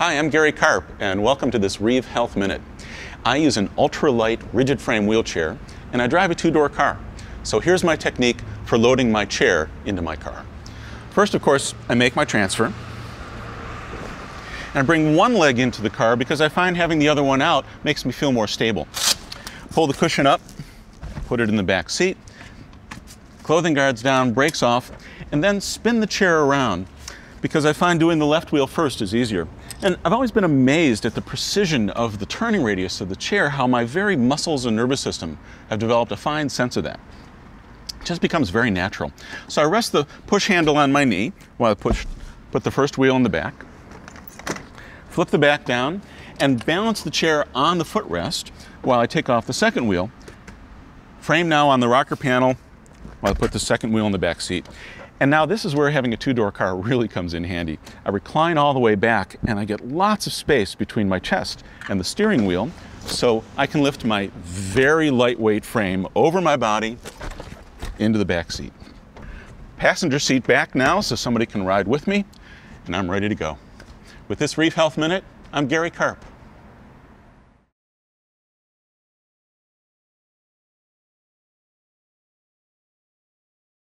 Hi, I'm Gary Karp, and welcome to this Reeve Health Minute. I use an ultralight rigid frame wheelchair, and I drive a two-door car. So here's my technique for loading my chair into my car. First, of course, I make my transfer. And I bring one leg into the car because I find having the other one out makes me feel more stable. Pull the cushion up, put it in the back seat, clothing guards down, brakes off, and then spin the chair around because I find doing the left wheel first is easier. And I've always been amazed at the precision of the turning radius of the chair, how my very muscles and nervous system have developed a fine sense of that. It just becomes very natural. So I rest the push handle on my knee while I push, put the first wheel in the back, flip the back down, and balance the chair on the footrest while I take off the second wheel. Frame now on the rocker panel while I put the second wheel in the back seat. And now this is where having a two-door car really comes in handy. I recline all the way back and I get lots of space between my chest and the steering wheel so I can lift my very lightweight frame over my body into the back seat. Passenger seat back now so somebody can ride with me and I'm ready to go. With this Reeve Health Minute, I'm Gary Karp.